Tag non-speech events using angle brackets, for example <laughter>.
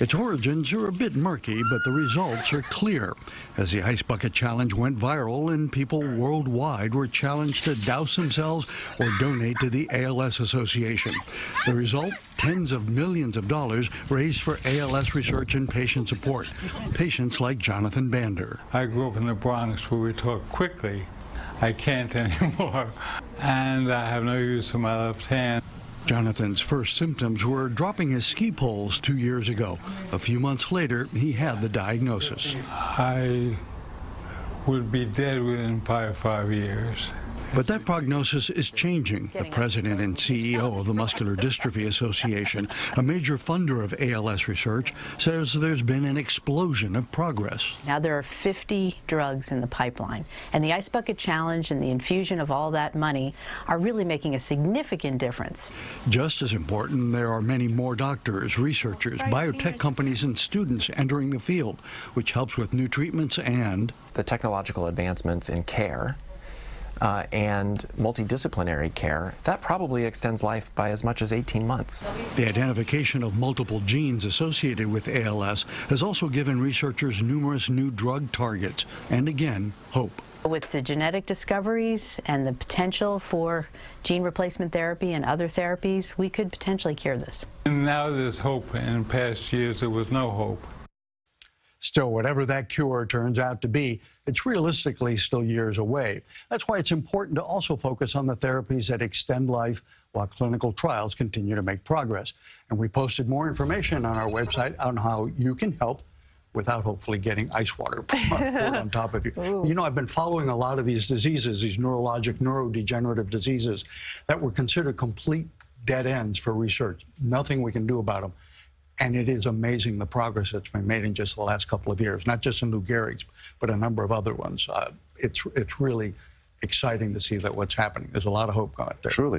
Its origins are a bit murky, but the results are clear. As the Ice Bucket Challenge went viral and people worldwide were challenged to douse themselves or donate to the ALS Association. The result? Tens of millions of dollars raised for ALS research and patient support. Patients like Jonathan Bander. I grew up in the Bronx where we talk quickly. I can't <laughs> anymore. And I have no use for my left hand. Jonathan's first symptoms were dropping his ski poles two years ago. A few months later, he had the diagnosis. I would be dead within five, five years. But that prognosis is changing. The president and CEO of the Muscular Dystrophy Association, a major funder of ALS research, says there's been an explosion of progress. Now there are 50 drugs in the pipeline, and the Ice Bucket Challenge and the infusion of all that money are really making a significant difference. Just as important, there are many more doctors, researchers, biotech companies, and students entering the field, which helps with new treatments and the technological advancements in care uh, and multidisciplinary care, that probably extends life by as much as 18 months. The identification of multiple genes associated with ALS has also given researchers numerous new drug targets and, again, hope. With the genetic discoveries and the potential for gene replacement therapy and other therapies, we could potentially cure this. And now there's hope. In past years, there was no hope. Still, whatever that cure turns out to be, it's realistically still years away. That's why it's important to also focus on the therapies that extend life while clinical trials continue to make progress. And we posted more information on our website on how you can help without hopefully getting ice water <laughs> poured on top of you. Ooh. You know, I've been following a lot of these diseases, these neurologic, neurodegenerative diseases that were considered complete dead ends for research. Nothing we can do about them. And it is amazing the progress that's been made in just the last couple of years, not just in Lou Gehrig's, but a number of other ones. Uh, it's, it's really exciting to see that what's happening. There's a lot of hope out there. Truly.